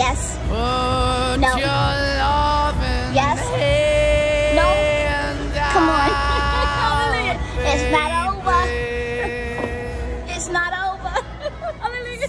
Yes. Put No. Yes. No. Come on. It's not over. It's not over. Hallelujah.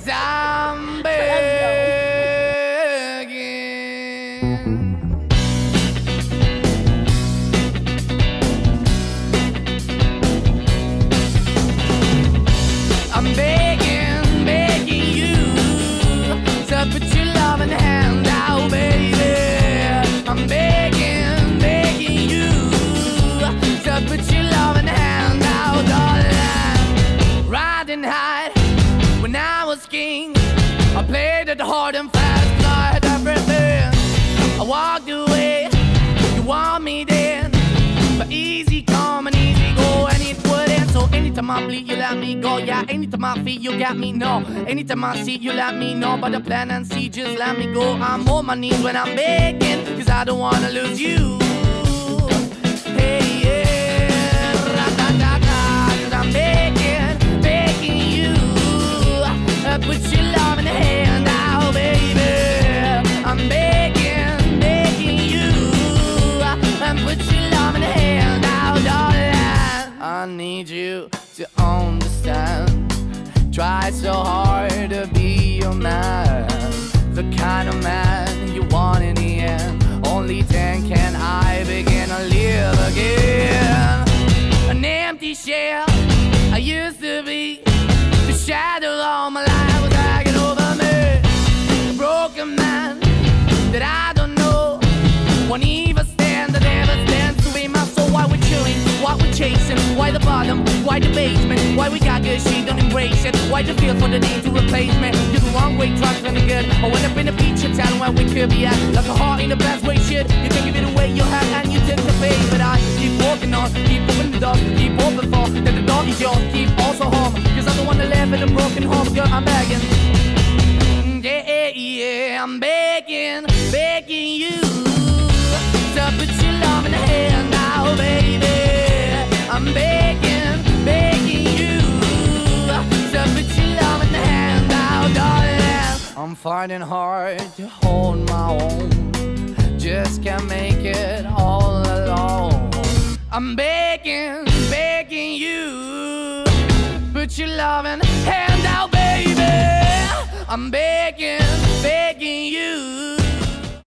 High when I was king. I played it hard and fast, I had everything. I walked away, you want me then. But easy come and easy go, and it wouldn't. So anytime I bleed, you let me go. Yeah, anytime I feel, you got me, no. Anytime I see, you let me know. But the plan and see, just let me go. I'm on my knees when I'm begging, cause I don't wanna lose you. Hey, yeah, need you to understand. Try so hard to be your man. The kind of man you want in the end. Only then can I begin to live again. An empty shell I used to be. The shadow all my life bottom, why the basement, why we got good, she don't embrace it. Why the feel for the need to replace me? You're the wrong way, trying to the good. I went up in a feature town where we could be at. Like a heart in the best way, shit. You can give it away, you have, and you take the pay. But I keep walking on, keep moving the door, keep open for that the dog is yours, keep also home. Cause I'm the one that live in a broken home, girl, I'm begging. Mm, yeah, yeah, I'm begging, begging you to put your love in the hand fighting hard to hold my own, just can't make it all alone. I'm begging, begging you, put your loving hand out, baby. I'm begging,